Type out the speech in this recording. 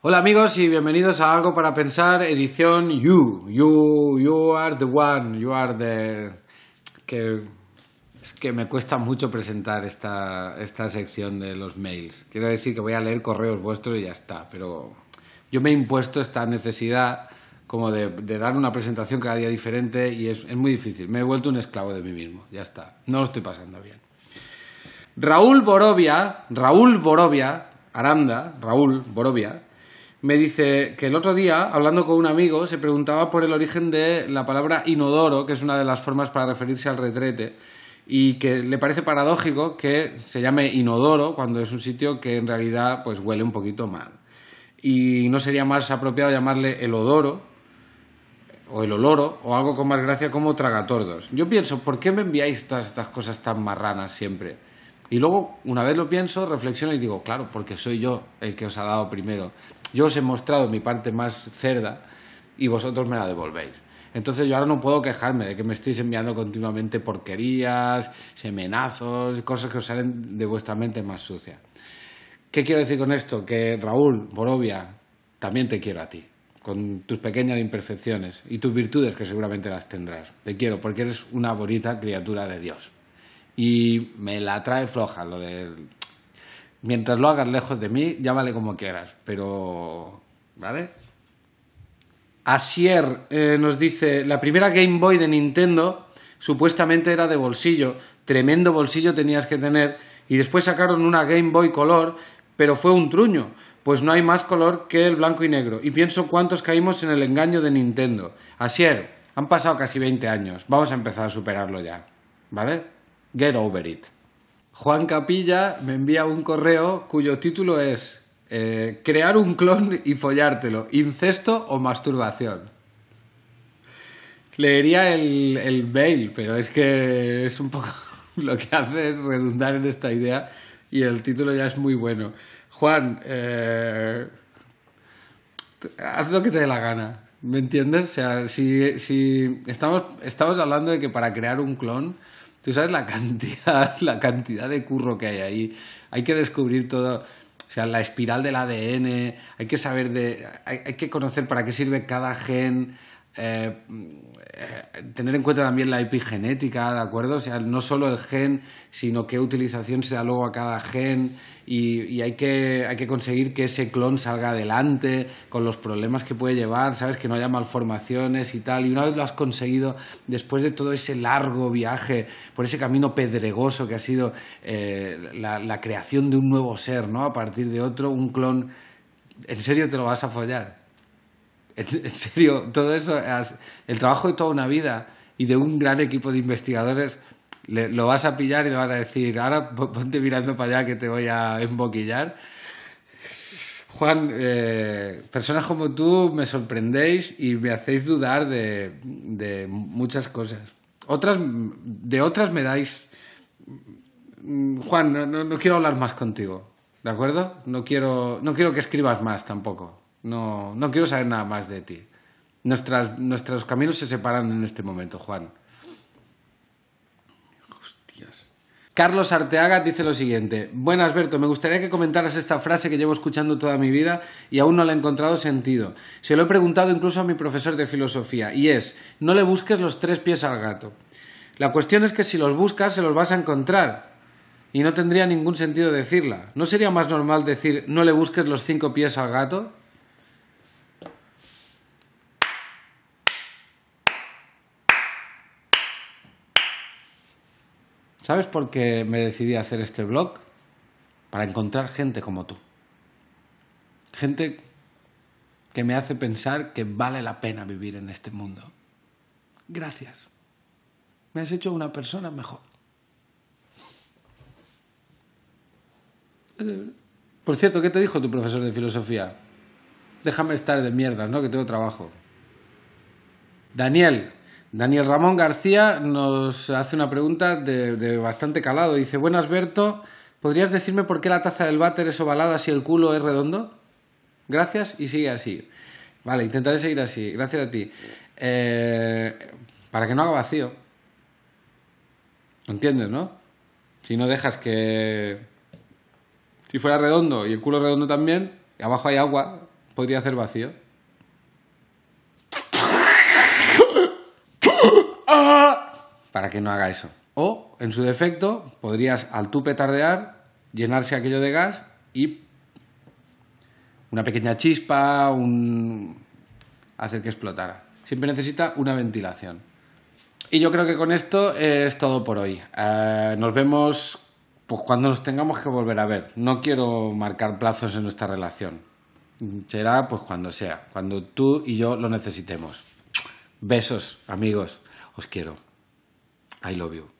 Hola amigos y bienvenidos a Algo para Pensar, edición You. You, you are the one, you are the... Que es que me cuesta mucho presentar esta, esta sección de los mails. Quiero decir que voy a leer correos vuestros y ya está, pero yo me he impuesto esta necesidad como de, dar una presentación cada día diferente y es, es muy difícil. Me he vuelto un esclavo de mí mismo, ya está. No lo estoy pasando bien. Raúl Borovia, Raúl Borovia, Aranda, Raúl Borovia, me dice que el otro día, hablando con un amigo, se preguntaba por el origen de la palabra inodoro, que es una de las formas para referirse al retrete, y que le parece paradójico que se llame inodoro cuando es un sitio que en realidad pues huele un poquito mal. Y no sería más apropiado llamarle el odoro, o el oloro, o algo con más gracia como tragatordos. Yo pienso, ¿por qué me enviáis todas estas cosas tan marranas siempre? Y luego, una vez lo pienso, reflexiono y digo, claro, porque soy yo el que os ha dado primero. Yo os he mostrado mi parte más cerda y vosotros me la devolvéis. Entonces yo ahora no puedo quejarme de que me estéis enviando continuamente porquerías, semenazos, cosas que os salen de vuestra mente más sucia. ¿Qué quiero decir con esto? Que Raúl, Borovia, también te quiero a ti, con tus pequeñas imperfecciones y tus virtudes que seguramente las tendrás. Te quiero porque eres una bonita criatura de Dios. Y me la trae floja lo de... Mientras lo hagas lejos de mí, llámale como quieras, pero... ¿Vale? Asier eh, nos dice, la primera Game Boy de Nintendo supuestamente era de bolsillo, tremendo bolsillo tenías que tener, y después sacaron una Game Boy color, pero fue un truño, pues no hay más color que el blanco y negro, y pienso cuántos caímos en el engaño de Nintendo. Asier, han pasado casi 20 años, vamos a empezar a superarlo ya, ¿vale? Get over it. Juan Capilla me envía un correo cuyo título es eh, Crear un clon y follártelo, incesto o masturbación. Leería el, el mail, pero es que es un poco lo que hace es redundar en esta idea y el título ya es muy bueno. Juan, eh, haz lo que te dé la gana, ¿me entiendes? O sea, si, si estamos, estamos hablando de que para crear un clon Tú sabes la cantidad, la cantidad de curro que hay ahí. Hay que descubrir todo, o sea, la espiral del ADN, hay que saber de, hay, hay que conocer para qué sirve cada gen, eh, eh, tener en cuenta también la epigenética, ¿de acuerdo? O sea, no solo el gen, sino qué utilización se da luego a cada gen y, y hay, que, hay que conseguir que ese clon salga adelante con los problemas que puede llevar, ¿sabes? Que no haya malformaciones y tal. Y una vez lo has conseguido, después de todo ese largo viaje, por ese camino pedregoso que ha sido eh, la, la creación de un nuevo ser, ¿no? A partir de otro, un clon, ¿en serio te lo vas a follar? En serio, todo eso, el trabajo de toda una vida y de un gran equipo de investigadores, lo vas a pillar y le vas a decir, ahora ponte mirando para allá que te voy a emboquillar. Juan, eh, personas como tú me sorprendéis y me hacéis dudar de, muchas cosas. Otras, de otras me dais... Juan, no, no, no quiero hablar más contigo, ¿de acuerdo? No quiero, no quiero que escribas más tampoco. No, no quiero saber nada más de ti. Nuestros caminos se separan en este momento, Juan. Hostias. Carlos Arteaga dice lo siguiente. Buenas, Berto. Me gustaría que comentaras esta frase que llevo escuchando toda mi vida y aún no le he encontrado sentido. Se lo he preguntado incluso a mi profesor de filosofía y es, no le busques los tres pies al gato. La cuestión es que si los buscas se los vas a encontrar y no tendría ningún sentido decirla. ¿No sería más normal decir no le busques los cinco pies al gato? ¿Sabes por qué me decidí a hacer este blog? Para encontrar gente como tú. Gente que me hace pensar que vale la pena vivir en este mundo. Gracias. Me has hecho una persona mejor. Por cierto, ¿qué te dijo tu profesor de filosofía? Déjame estar de mierdas, ¿no? Que tengo trabajo. Daniel, Daniel Ramón García nos hace una pregunta de, bastante calado. Dice, buenas Berto, ¿podrías decirme por qué la taza del váter es ovalada si el culo es redondo? Gracias y sigue así. Vale, intentaré seguir así. Gracias a ti. Eh, para que no haga vacío. ¿Entiendes, no? Si no dejas que... Si fuera redondo y el culo redondo también, y abajo hay agua, podría hacer vacío. Para que no haga eso. O, en su defecto, podrías al tú petardear, llenarse aquello de gas y una pequeña chispa, un... hacer que explotara. Siempre necesita una ventilación. Y yo creo que con esto es todo por hoy. Eh, nos vemos pues cuando nos tengamos que volver a ver. No quiero marcar plazos en nuestra relación. Será pues cuando sea, cuando tú y yo lo necesitemos. Besos, amigos. Os quiero. I love you.